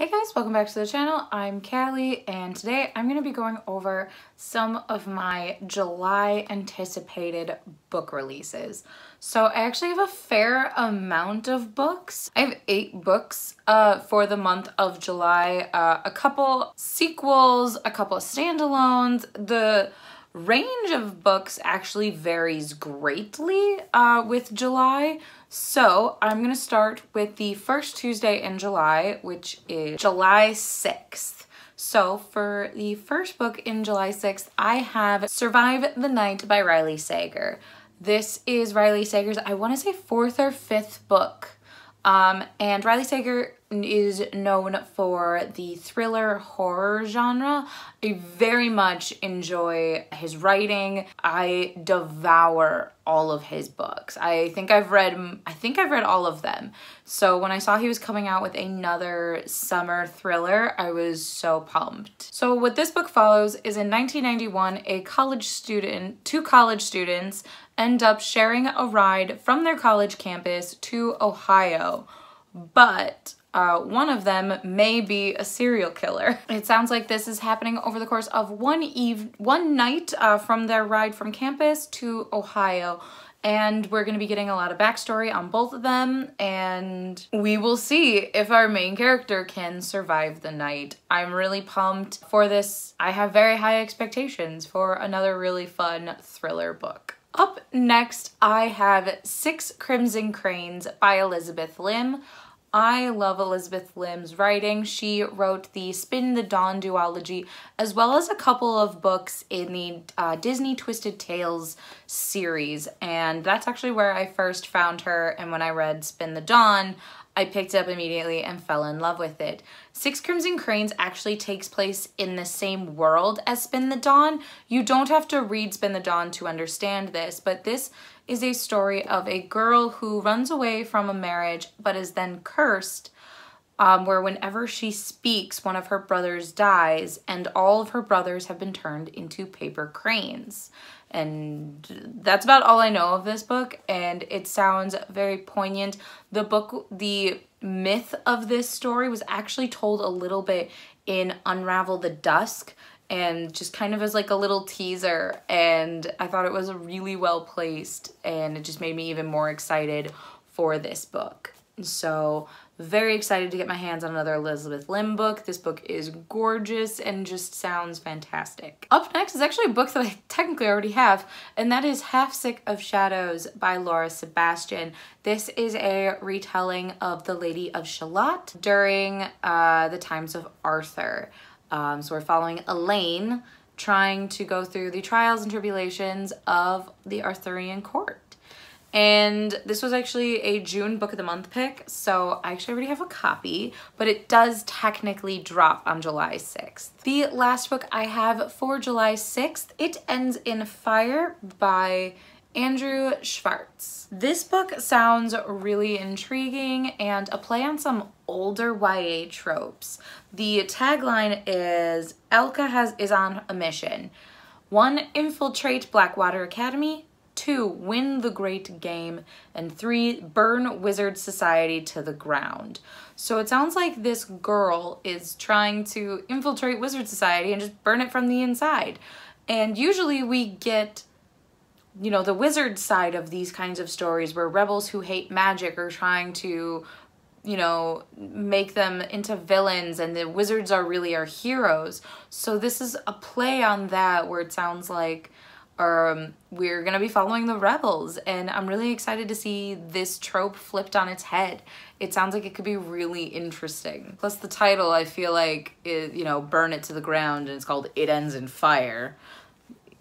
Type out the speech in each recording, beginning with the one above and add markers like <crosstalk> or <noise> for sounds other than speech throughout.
Hey guys, welcome back to the channel. I'm Callie and today I'm going to be going over some of my July anticipated book releases. So I actually have a fair amount of books. I have eight books uh, for the month of July, uh, a couple sequels, a couple standalones. The range of books actually varies greatly uh, with July. So I'm gonna start with the first Tuesday in July, which is July 6th. So for the first book in July 6th, I have Survive the Night by Riley Sager. This is Riley Sager's, I wanna say fourth or fifth book. Um, and Riley Sager is known for the thriller horror genre. I very much enjoy his writing. I devour all of his books. I think I've read I think I've read all of them. So when I saw he was coming out with another summer thriller, I was so pumped. So what this book follows is in 1991, a college student, two college students end up sharing a ride from their college campus to Ohio. But uh, one of them may be a serial killer. It sounds like this is happening over the course of one eve, one night uh, from their ride from campus to Ohio. And we're going to be getting a lot of backstory on both of them, and we will see if our main character can survive the night. I'm really pumped for this. I have very high expectations for another really fun thriller book. Up next, I have Six Crimson Cranes by Elizabeth Lim. I love Elizabeth Lim's writing. She wrote the Spin the Dawn duology, as well as a couple of books in the uh, Disney Twisted Tales series. And that's actually where I first found her. And when I read Spin the Dawn, I picked it up immediately and fell in love with it. Six Crimson Cranes actually takes place in the same world as Spin the Dawn. You don't have to read Spin the Dawn to understand this, but this is a story of a girl who runs away from a marriage but is then cursed um, where whenever she speaks, one of her brothers dies, and all of her brothers have been turned into paper cranes. And that's about all I know of this book, and it sounds very poignant. The book, the myth of this story was actually told a little bit in Unravel the Dusk, and just kind of as like a little teaser and I thought it was really well placed and it just made me even more excited for this book. So very excited to get my hands on another Elizabeth Lim book. This book is gorgeous and just sounds fantastic. Up next is actually a book that I <laughs> technically already have, and that is Half Sick of Shadows by Laura Sebastian. This is a retelling of The Lady of Shalott during uh, the times of Arthur. Um, so we're following Elaine trying to go through the trials and tribulations of the Arthurian court. And this was actually a June Book of the Month pick, so I actually already have a copy, but it does technically drop on July 6th. The last book I have for July 6th, It Ends in Fire by Andrew Shvarts. This book sounds really intriguing and a play on some older YA tropes. The tagline is Elka has is on a mission. One, infiltrate Blackwater Academy. Two, win the great game. And three, burn Wizard Society to the ground. So it sounds like this girl is trying to infiltrate Wizard Society and just burn it from the inside. And usually we get you know, the wizard side of these kinds of stories where rebels who hate magic are trying to, you know, make them into villains and the wizards are really our heroes. So this is a play on that where it sounds like um, we're to be following the rebels and I'm really excited to see this trope flipped on its head. It sounds like it could be really interesting. Plus the title I feel like, you know, burn it to the ground and it's called It Ends in Fire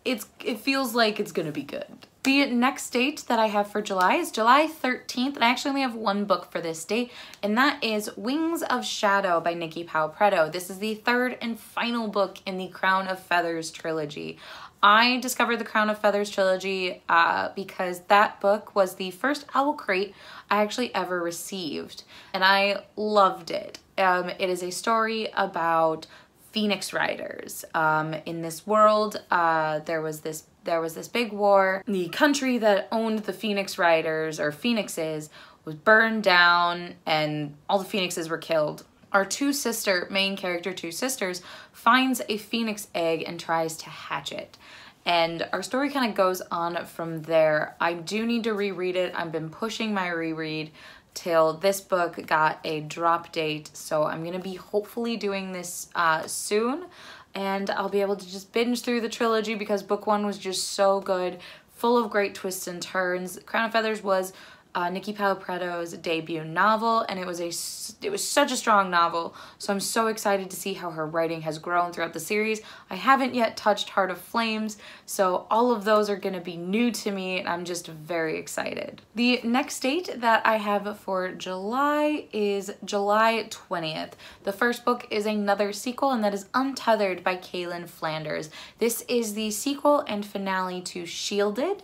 it's it feels like it's gonna be good. The next date that I have for July is July 13th, and I actually only have one book for this date, and that is Wings of Shadow by Nicki Pau Preto. This is the third and final book in the Crown of Feathers trilogy. I discovered the Crown of Feathers trilogy uh, because that book was the first Owl Crate I actually ever received, and I loved it. Um, it is a story about phoenix riders. Um, in this world, uh, there was this there was this big war. The country that owned the phoenix riders or phoenixes was burned down and all the phoenixes were killed our two sister, main character, two sisters, finds a phoenix egg and tries to hatch it. And our story kind of goes on from there. I do need to reread it. I've been pushing my reread till this book got a drop date. So I'm to be hopefully doing this uh, soon. And I'll be able to just binge through the trilogy because book one was just so good, full of great twists and turns. Crown of Feathers was uh, Nicki Pau Preto's debut novel, and it was a it was such a strong novel. So I'm so excited to see how her writing has grown throughout the series. I haven't yet touched Heart of Flames, so all of those are going to be new to me, and I'm just very excited. The next date that I have for July is July 20th. The first book is another sequel, and that is Untethered by KayLynn Flanders. This is the sequel and finale to Shielded.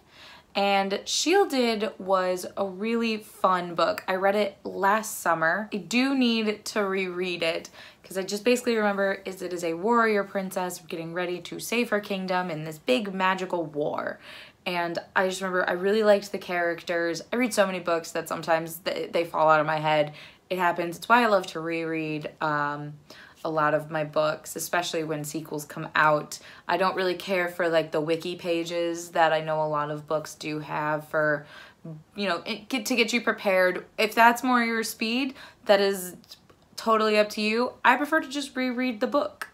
And Shielded was a really fun book. I read it last summer. I do need to reread it because I just basically remember is it is a warrior princess getting ready to save her kingdom in this big magical war. And I just remember I really liked the characters. I read so many books that sometimes they, they fall out of my head. It happens. It's why I love to reread. Um, a lot of my books, especially when sequels come out. I don't really care for like the wiki pages that I know a lot of books do have for, you know, get to get you prepared. If that's more your speed, that is totally up to you. I prefer to just reread the book.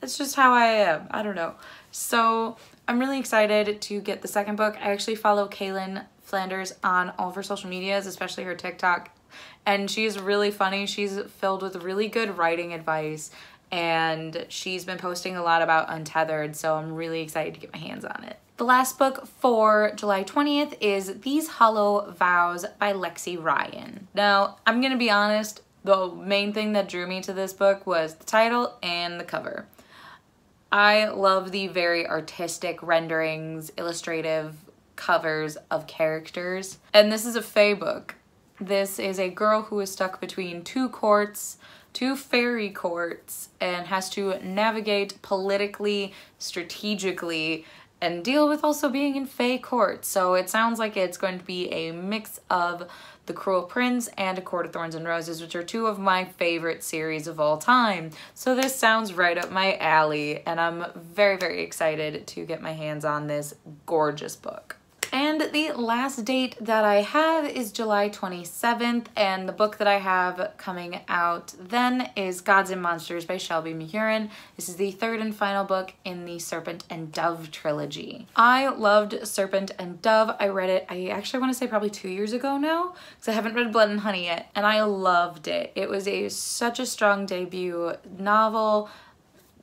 That's just how I am. I don't know. So I'm really excited to get the second book. I actually follow KayLynn Flanders on all of her social medias, especially her TikTok and she's really funny. She's filled with really good writing advice and she's been posting a lot about Untethered, so I'm really excited to get my hands on it. The last book for July 20th is These Hollow Vows by Lexi Ryan. Now, I'm gonna be honest, the main thing that drew me to this book was the title and the cover. I love the very artistic renderings, illustrative covers of characters, and this is a Fae book. This is a girl who is stuck between two courts, two fairy courts, and has to navigate politically, strategically, and deal with also being in Fae court. So it sounds like it's going to be a mix of The Cruel Prince and A Court of Thorns and Roses, which are two of my favorite series of all time. So this sounds right up my alley, and I'm very, very excited to get my hands on this gorgeous book. And the last date that I have is July 27th, and the book that I have coming out then is Gods and Monsters by Shelby Mahurin. This is the third and final book in the Serpent and Dove trilogy. I loved Serpent and Dove. I read it, I actually want to say probably two years ago now, because I haven't read Blood and Honey yet, and I loved it. It was a such a strong debut novel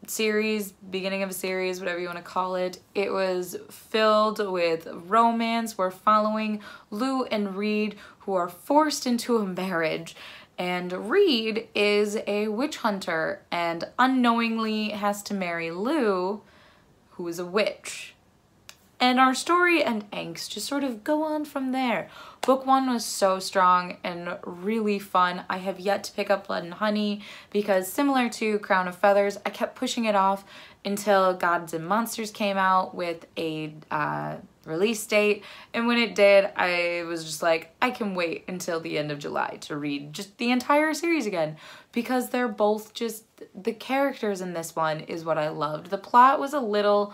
series, beginning of a series, whatever you want to call it. It was filled with romance. We're following Lou and Reid, who are forced into a marriage. And Reid is a witch hunter and unknowingly has to marry Lou, who is a witch. And our story and angst just sort of go on from there. Book one was so strong and really fun. I have yet to pick up Blood and Honey because similar to Crown of Feathers, I kept pushing it off until Gods and Monsters came out with a uh, release date. And when it did, I was just like, I can wait until the end of July to read just the entire series again because they're both just, the characters in this one is what I loved. The plot was a little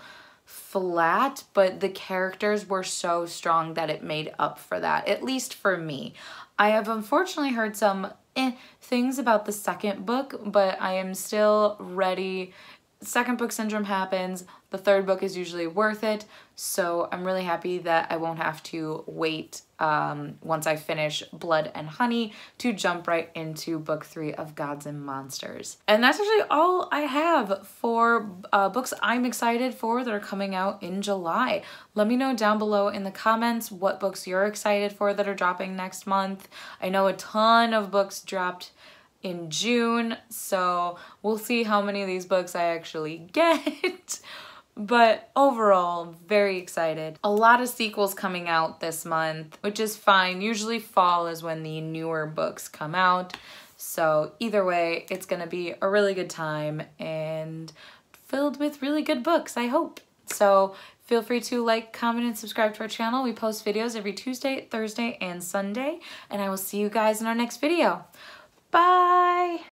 flat, but the characters were so strong that it made up for that, at least for me. I have unfortunately heard some eh, things about the second book, but I am still ready. Second book syndrome happens. The third book is usually worth it, so I'm really happy that I won't have to wait um, once I finish Blood and Honey to jump right into book three of Gods and Monsters. And that's actually all I have for uh, books I'm excited for that are coming out in July. Let me know down below in the comments what books you're excited for that are dropping next month. I know a ton of books dropped in June, so we'll see how many of these books I actually <laughs> get. But overall, very excited. A lot of sequels coming out this month, which is fine. Usually fall is when the newer books come out. So either way, it's gonna be a really good time and filled with really good books, I hope. So feel free to like, comment, and subscribe to our channel. We post videos every Tuesday, Thursday, and Sunday. And I will see you guys in our next video. Bye!